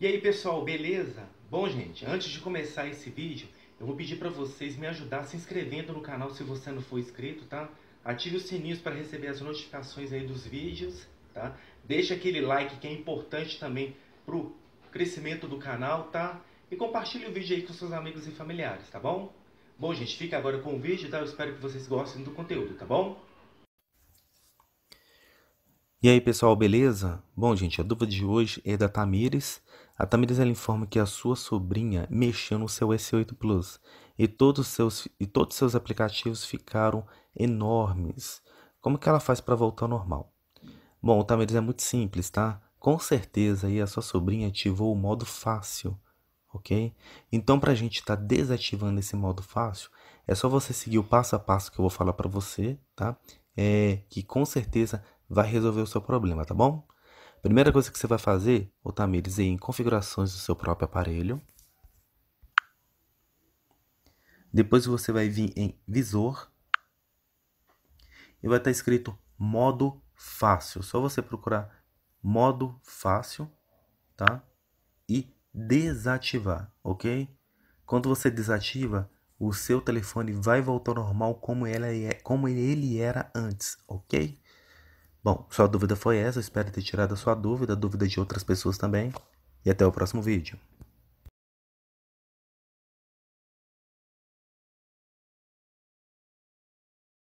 E aí pessoal, beleza? Bom gente, antes de começar esse vídeo, eu vou pedir para vocês me ajudar se inscrevendo no canal se você não for inscrito, tá? Ative os sininhos para receber as notificações aí dos vídeos, tá? Deixa aquele like que é importante também pro crescimento do canal, tá? E compartilhe o vídeo aí com seus amigos e familiares, tá bom? Bom gente, fica agora com o vídeo, tá? Eu espero que vocês gostem do conteúdo, tá bom? E aí pessoal, beleza? Bom gente, a dúvida de hoje é da Tamires. A Tamires ela informa que a sua sobrinha mexeu no seu S8 Plus e todos os seus, e todos os seus aplicativos ficaram enormes. Como que ela faz para voltar ao normal? Bom, Tamires é muito simples, tá? Com certeza aí a sua sobrinha ativou o modo fácil, ok? Então para a gente estar tá desativando esse modo fácil, é só você seguir o passo a passo que eu vou falar para você, tá? É que com certeza vai resolver o seu problema, tá bom? Primeira coisa que você vai fazer, o Tamires, é em configurações do seu próprio aparelho. Depois você vai vir em visor e vai estar escrito modo fácil. Só você procurar modo fácil, tá? E desativar, ok? Quando você desativa, o seu telefone vai voltar ao normal como, ela é, como ele era antes, ok? Bom, sua dúvida foi essa, espero ter tirado a sua dúvida, a dúvida de outras pessoas também. E até o próximo vídeo.